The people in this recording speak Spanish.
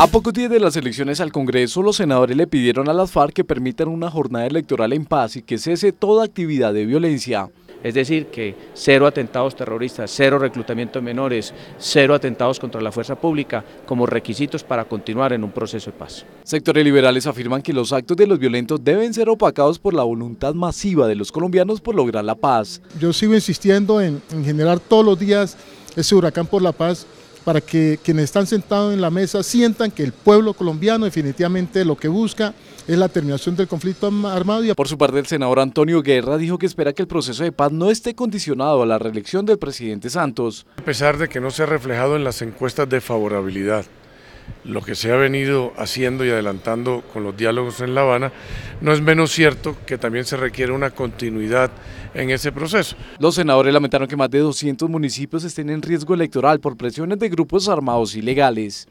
A pocos días de las elecciones al Congreso, los senadores le pidieron a las FARC que permitan una jornada electoral en paz y que cese toda actividad de violencia. Es decir, que cero atentados terroristas, cero reclutamiento de menores, cero atentados contra la fuerza pública como requisitos para continuar en un proceso de paz. Sectores liberales afirman que los actos de los violentos deben ser opacados por la voluntad masiva de los colombianos por lograr la paz. Yo sigo insistiendo en, en generar todos los días ese huracán por la paz para que quienes están sentados en la mesa sientan que el pueblo colombiano definitivamente lo que busca es la terminación del conflicto armado. Por su parte, el senador Antonio Guerra dijo que espera que el proceso de paz no esté condicionado a la reelección del presidente Santos. A pesar de que no se ha reflejado en las encuestas de favorabilidad, lo que se ha venido haciendo y adelantando con los diálogos en La Habana, no es menos cierto que también se requiere una continuidad en ese proceso. Los senadores lamentaron que más de 200 municipios estén en riesgo electoral por presiones de grupos armados ilegales.